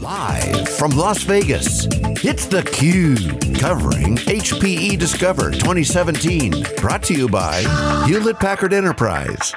Live from Las Vegas, it's theCUBE, covering HPE Discover 2017. Brought to you by Hewlett Packard Enterprise.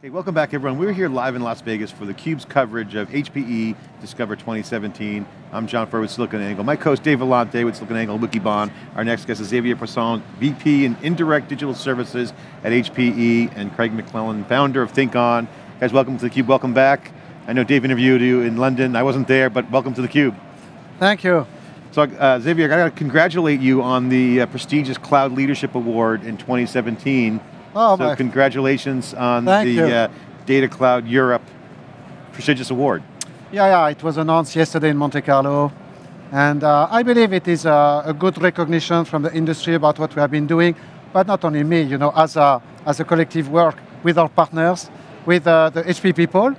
Hey, welcome back everyone. We're here live in Las Vegas for theCUBE's coverage of HPE Discover 2017. I'm John Furrier with SiliconANGLE. My co-host Dave Vellante with SiliconANGLE, Wikibon. Our next guest is Xavier Poisson, VP and Indirect Digital Services at HPE, and Craig McLellan, founder of ThinkOn. Guys, welcome to theCUBE, welcome back. I know Dave interviewed you in London, I wasn't there, but welcome to theCUBE. Thank you. So uh, Xavier, I got to congratulate you on the uh, prestigious Cloud Leadership Award in 2017. Oh, so my. congratulations on Thank the uh, Data Cloud Europe prestigious award. Yeah, yeah, it was announced yesterday in Monte Carlo. And uh, I believe it is uh, a good recognition from the industry about what we have been doing, but not only me, you know, as a, as a collective work with our partners, with uh, the HP people,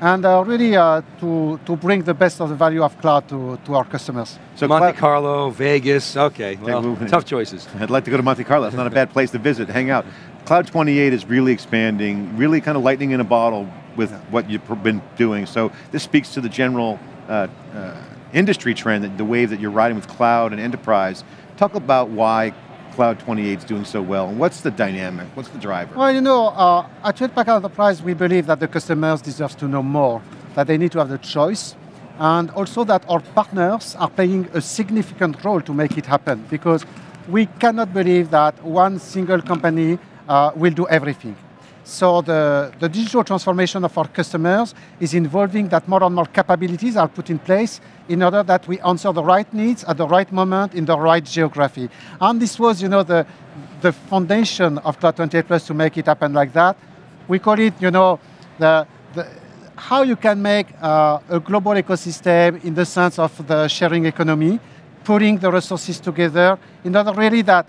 and uh, really uh, to, to bring the best of the value of cloud to, to our customers. So Monte Cloud- Carlo, Vegas, okay, well, tough choices. I'd like to go to Monte Carlo, it's not a bad place to visit, hang out. Cloud 28 is really expanding, really kind of lightning in a bottle with what you've been doing. So this speaks to the general uh, uh, industry trend, that the wave that you're riding with cloud and enterprise. Talk about why Cloud 28 is doing so well, and what's the dynamic, what's the driver? Well, you know, uh, at Hewlett Enterprise, we believe that the customers deserve to know more, that they need to have the choice, and also that our partners are playing a significant role to make it happen, because we cannot believe that one single company uh, will do everything. So the, the digital transformation of our customers is involving that more and more capabilities are put in place in order that we answer the right needs at the right moment in the right geography. And this was, you know, the, the foundation of Cloud 28 Plus to make it happen like that. We call it, you know, the, the, how you can make uh, a global ecosystem in the sense of the sharing economy, putting the resources together in order really that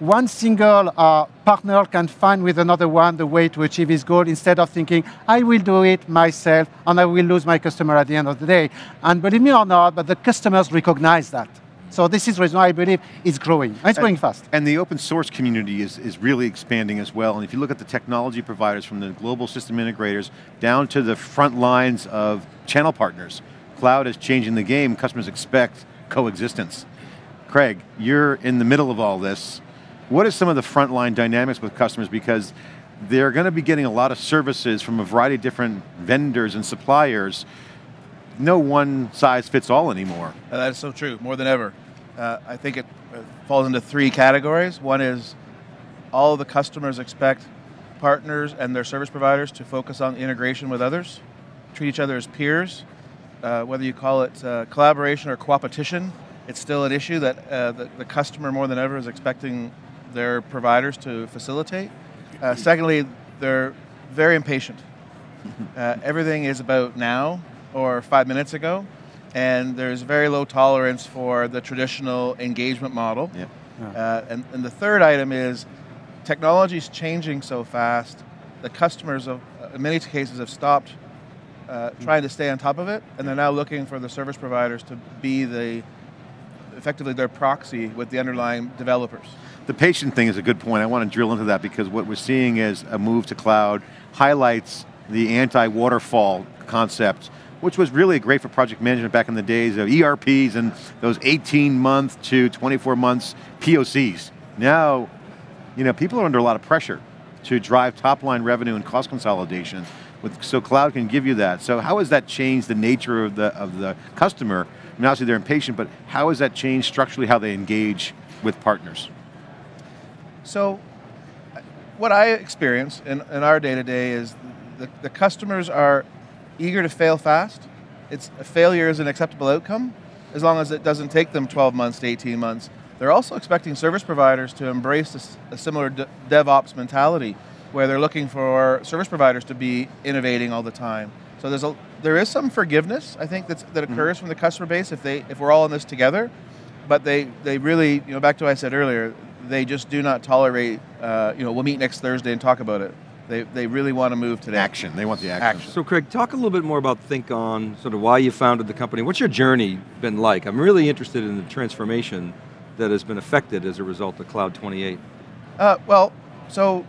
one single uh, partner can find with another one the way to achieve his goal instead of thinking, I will do it myself and I will lose my customer at the end of the day. And believe me or not, but the customers recognize that. So this is the reason why I believe it's growing. And it's growing fast. And the open source community is, is really expanding as well. And if you look at the technology providers from the global system integrators down to the front lines of channel partners, cloud is changing the game. Customers expect coexistence. Craig, you're in the middle of all this. What are some of the frontline dynamics with customers? Because they're going to be getting a lot of services from a variety of different vendors and suppliers. No one size fits all anymore. Uh, that is so true, more than ever. Uh, I think it falls into three categories. One is all the customers expect partners and their service providers to focus on integration with others, treat each other as peers. Uh, whether you call it uh, collaboration or coopetition, it's still an issue that uh, the, the customer more than ever is expecting their providers to facilitate. Uh, secondly, they're very impatient. Uh, everything is about now or five minutes ago, and there's very low tolerance for the traditional engagement model. Yeah. Uh, and, and the third item is technology is changing so fast, the customers of, in many cases have stopped uh, trying to stay on top of it, and they're now looking for the service providers to be the effectively their proxy with the underlying developers. The patient thing is a good point. I want to drill into that because what we're seeing is a move to cloud highlights the anti-waterfall concept, which was really great for project management back in the days of ERPs and those 18 month to 24 months POCs. Now, you know, people are under a lot of pressure to drive top line revenue and cost consolidation. With, so cloud can give you that. So how has that changed the nature of the, of the customer? I mean, obviously they're impatient, but how has that changed structurally how they engage with partners? So, what I experience in, in our day to day is the, the customers are eager to fail fast. It's failure is an acceptable outcome as long as it doesn't take them 12 months to 18 months. They're also expecting service providers to embrace a similar de- DevOps mentality where they're looking for service providers to be innovating all the time. So there's a, there is some forgiveness I think that's, that occurs from the customer base if they if we're all in this together, but they they really you know back to what I said earlier they just do not tolerate uh, you know we'll meet next Thursday and talk about it. They, they really want to move today. Action, they want the action. Action. So Craig, talk a little bit more about ThinkOn, sort of why you founded the company. What's your journey been like? I'm really interested in the transformation that has been affected as a result of Cloud 28. Uh, well, so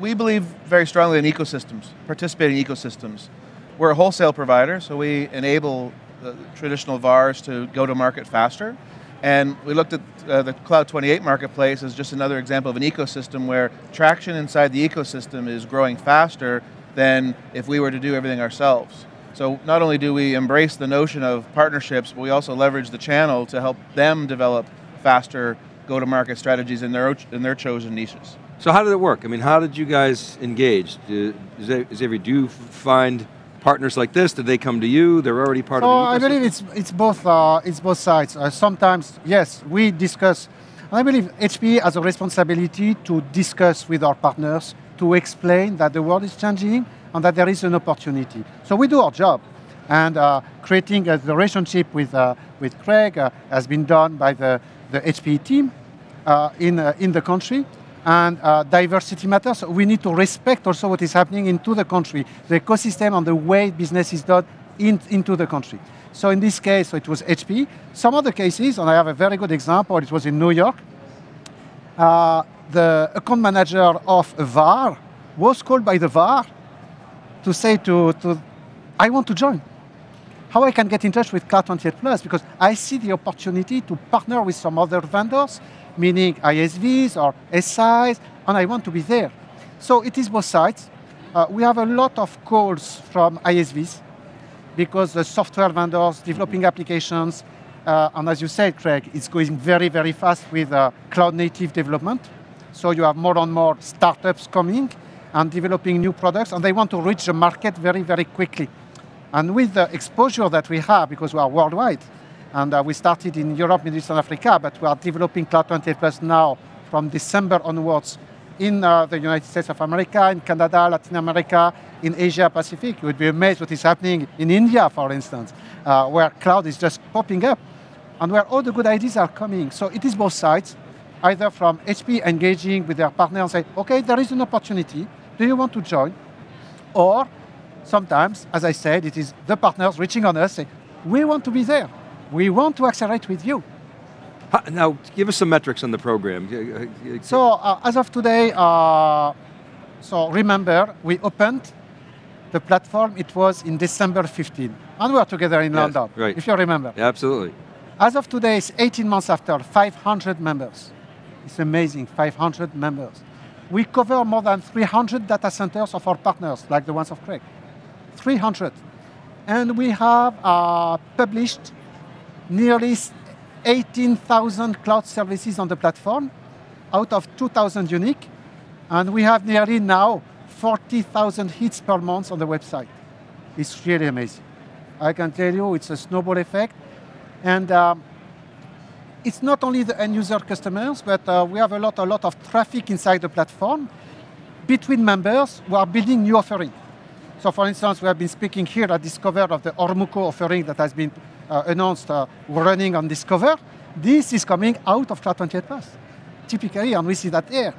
we believe very strongly in ecosystems, participating ecosystems. we're a wholesale provider, so we enable the traditional VARs to go to market faster. And we looked at uh, the Cloud 28 marketplace as just another example of an ecosystem where traction inside the ecosystem is growing faster than if we were to do everything ourselves. So not only do we embrace the notion of partnerships, but we also leverage the channel to help them develop faster go-to-market strategies in their, in their chosen niches. So how did it work? I mean, how did you guys engage? Does, every do you find partners like this? Did they come to you? They're already part so of the Oh I believe it's, it's, both, uh, it's both sides. Uh, sometimes, yes, we discuss, I believe HPE has a responsibility to discuss with our partners, to explain that the world is changing and that there is an opportunity. So we do our job. And uh, creating a relationship with, uh, with Craig uh, has been done by the, the HPE team uh, in, in the country and uh, diversity matters. We need to respect also what is happening into the country, the ecosystem and the way business is done in, into the country. So in this case, so it was HP. Some other cases, and I have a very good example, it was in New York. Uh, the account manager of a VAR was called by the VAR to say to, to I want to join. How I can get in touch with Cloud 28 Plus because I see the opportunity to partner with some other vendors meaning ISVs or SIs, and I want to be there. So it is both sides. Uh, we have a lot of calls from ISVs because the software vendors developing applications, uh, and as you said, Craig, it's going very, very fast with uh, cloud native development. So you have more and more startups coming and developing new products, and they want to reach the market very, very quickly. And with the exposure that we have, because we are worldwide, and uh, we started in Europe, Middle East, and Africa, but we are developing Cloud 28 Plus now from December onwards in uh, the United States of America, in Canada, Latin America, in Asia Pacific. You would be amazed what is happening in India, for instance, uh, where cloud is just popping up and where all the good ideas are coming. So it is both sides, either from HP engaging with their partner and say, okay, there is an opportunity, do you want to join? Or sometimes, as I said, it is the partners reaching on us, say, we want to be there. We want to accelerate with you. Now, give us some metrics on the program. So, uh, as of today, uh, so remember, we opened the platform, it was in December 15. And we are together in yes, London, right. if you remember. Yeah, absolutely. As of today, it's 18 months after, 500 members. It's amazing, 500 members. We cover more than 300 data centers of our partners, like the ones of Craig. 300. And we have uh, published nearly 18,000 cloud services on the platform out of 2,000 unique. And we have nearly now 40,000 hits per month on the website. It's really amazing. I can tell you it's a snowball effect. And um, it's not only the end user customers, but uh, we have a lot, a lot of traffic inside the platform between members who are building new offering. So for instance, we have been speaking here at Discover of the Ormco offering that has been uh, announced uh, running on Discover, this is coming out of Cloud 28 Plus, typically, and we see that here.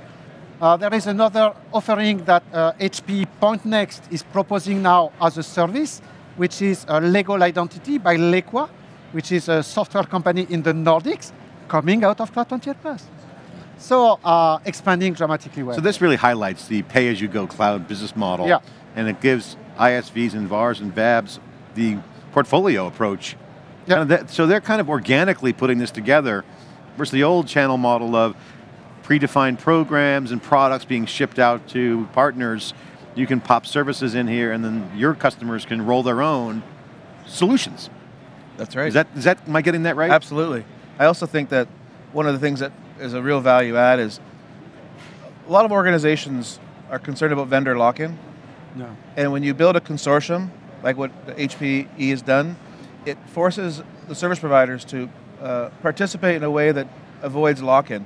Uh, there is another offering that uh, HP Pointnext is proposing now as a service, which is a legal identity by Lequa, which is a software company in the Nordics, coming out of Cloud 28 Plus. So uh, expanding dramatically well. So this really highlights the pay-as-you-go cloud business model, yeah. And it gives ISVs and VARs and VABs the portfolio approach Yep. Kind of that, so they're kind of organically putting this together versus the old channel model of predefined programs and products being shipped out to partners. You can pop services in here and then your customers can roll their own solutions. That's right. Is that, is that, am I getting that right? Absolutely. I also think that one of the things that is a real value add is a lot of organizations are concerned about vendor lock-in. No. And when you build a consortium, like what HPE has done, it forces the service providers to uh, participate in a way that avoids lock-in.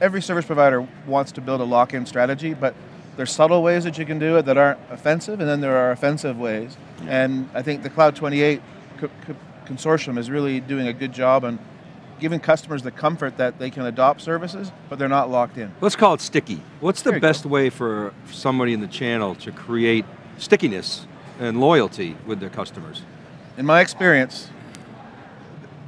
Every service provider wants to build a lock-in strategy, but there's subtle ways that you can do it that aren't offensive, and then there are offensive ways. Yeah. And I think the Cloud 28 co- co- consortium is really doing a good job on giving customers the comfort that they can adopt services, but they're not locked in. Let's call it sticky. What's the best go. way for somebody in the channel to create stickiness and loyalty with their customers? in my experience,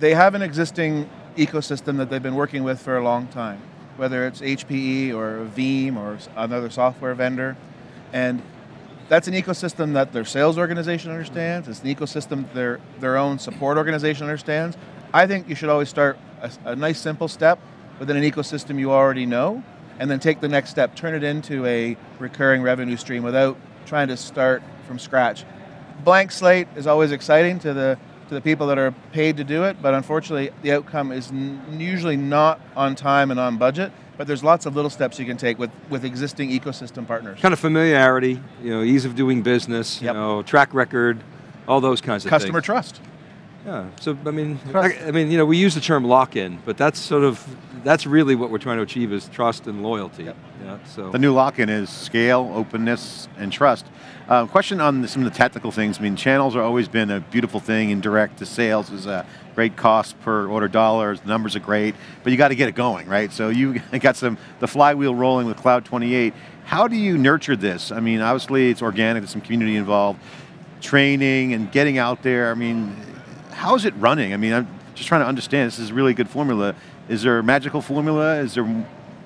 they have an existing ecosystem that they've been working with for a long time, whether it's HPE or Veeam or another software vendor. And that's an ecosystem that their sales organization understands. It's an ecosystem their their own support organization understands. I think you should always start a, a nice simple step within an ecosystem you already know, and then take the next step, turn it into a recurring revenue stream without trying to start from scratch. Blank slate is always exciting to the to the people that are paid to do it, but unfortunately, the outcome is usually not on time and on budget. But there's lots of little steps you can take with, with existing ecosystem partners. Kind of familiarity, you know, ease of doing business, Yep. you know, track record, all those kinds of Customer things. Customer trust. Yeah. So I mean, Trust. I, I mean, you know, we use the term lock-in, but that's sort of that's really what we're trying to achieve is trust and loyalty. Yep. Yeah. So The new lock-in is scale, openness, and trust. Uh, question on some of the tactical things. I mean, channels have always been a beautiful thing. and direct to sales is a great cost per order dollars. The numbers are great, but you got to get it going, right? So you got some the flywheel rolling with Cloud 28. How do you nurture this? I mean, obviously it's organic. There's some community involved, training and getting out there. I mean, how is it running? I mean, I'm just trying to understand. This is a really good formula. Is there a magical formula? Is there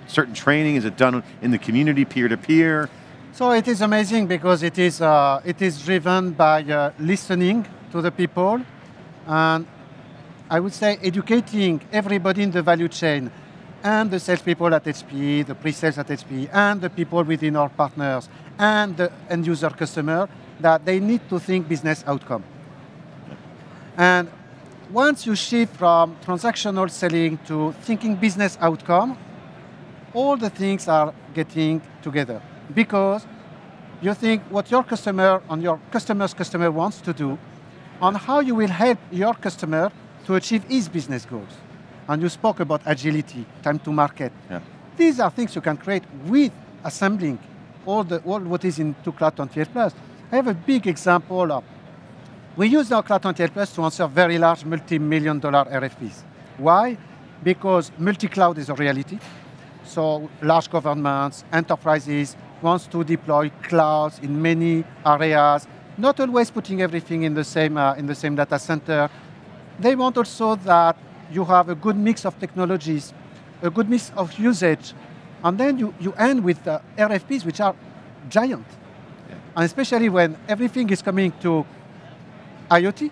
certain training? Is it done in the community, peer to peer? So it is amazing because it is, uh, it is driven by uh, listening to the people and I would say educating everybody in the value chain and the salespeople at HPE, the pre-sales at HPE, and the people within our partners and the end user customer that they need to think business outcome. And once you shift from transactional selling to thinking business outcome, all the things are getting together because you think what your customer and your customer's customer wants to do on how you will help your customer to achieve his business goals. And you spoke about agility, time to market. Yeah. These are things you can create with assembling all, the, all what is into Cloud 28 Plus. I have a big example of we use our Cloud 28 Plus to answer very large multi-million dollar RFPs. Why? Because multi-cloud is a reality. So large governments, enterprises wants to deploy clouds in many areas, not always putting everything in the same, uh, in the same data center. They want also that you have a good mix of technologies, a good mix of usage, and then you, you end with uh, RFPs which are giant. And especially when everything is coming to IoT,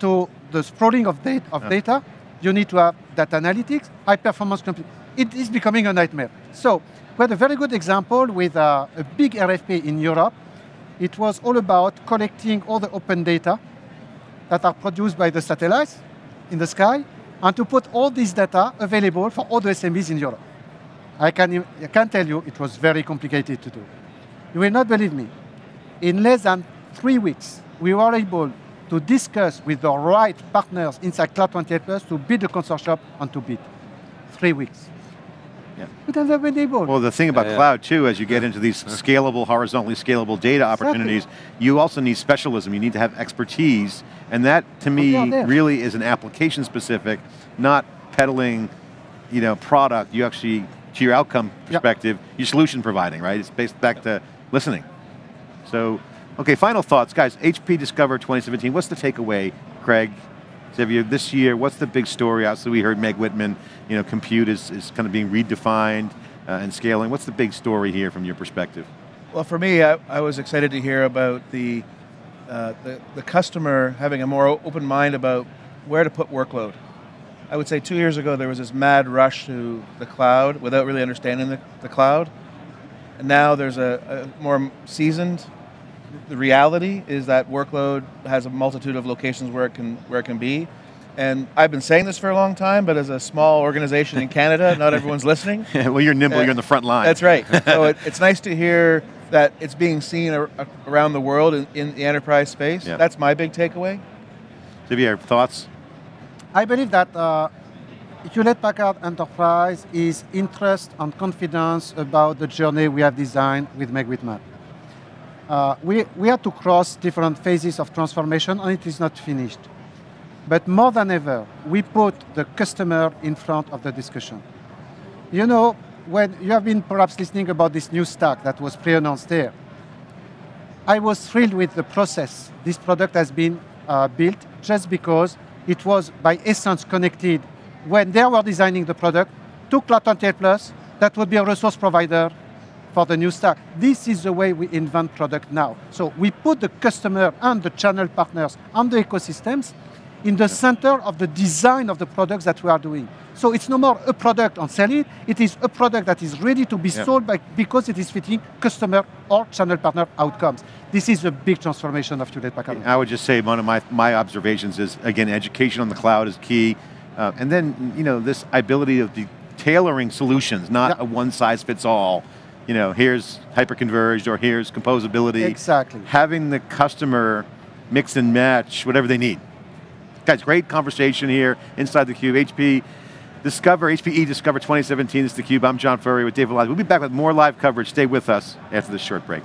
to the sprawling of, data, of data, you need to have data analytics, high performance computing. It is becoming a nightmare. So we had a very good example with uh, a big RFP in Europe. It was all about collecting all the open data that are produced by the satellites in the sky and to put all this data available for all the SMBs in Europe. I can, I can tell you it was very complicated to do. You will not believe me. In less than three weeks, we were able to discuss with the right partners inside Cloud 28 Plus to build a consortium and to bid. Three weeks. Yeah. Would have never been able. Well, the thing about Yeah, yeah. cloud too, as you get into these scalable, horizontally scalable data opportunities, you also need specialism. You need to have expertise, and that to me really is an application specific, not peddling, you know, product. You actually, to your outcome perspective, you're solution providing, right? It's based back to listening. So, okay, final thoughts, guys. HP Discover 2017. What's the takeaway, Craig? Xavier, this year, what's the big story? Obviously, we heard Meg Whitman. You know, compute is, is kind of being redefined uh, and scaling. What's the big story here from your perspective? Well, for me, I, I was excited to hear about the, uh, the the customer having a more open mind about where to put workload. I would say two years ago there was this mad rush to the cloud without really understanding the, the cloud, and now there's a, a more seasoned. The reality is that workload has a multitude of locations where it can where it can be, and I've been saying this for a long time. But as a small organization in Canada, not everyone's listening. well, you're nimble. Uh, you're in the front line. That's right. so it, it's nice to hear that it's being seen ar- around the world in, in the enterprise space. Yeah. That's my big takeaway. Xavier, thoughts? I believe that uh, Hewlett Packard Enterprise is interest and confidence about the journey we have designed with Meg Whitman. Uh, we, we had to cross different phases of transformation and it is not finished. But more than ever, we put the customer in front of the discussion. You know, when you have been perhaps listening about this new stack that was pre-announced there, I was thrilled with the process this product has been uh, built just because it was by essence connected when they were designing the product to Cloud 28 Plus that would be a resource provider for the new stack. This is the way we invent product now. So we put the customer and the channel partners and the ecosystems in the center of the design of the products that we are doing. So it's no more a product on sell it, it is a product that is ready to be sold by, because it is fitting customer or channel partner outcomes. This is a big transformation of Hewlett Packard. I would just say one of my, my observations is, again, education on the cloud is key. Uh, and then, you know, this ability of the tailoring solutions, not Yep. a one size fits all. You know, here's hyperconverged or here's composability. Exactly. Having the customer mix and match whatever they need. Guys, great conversation here inside the Cube. HP Discover, HPE Discover 2017 This is the Cube. I'm John Furrier with Dave Vellante. We'll be back with more live coverage. Stay with us after this short break.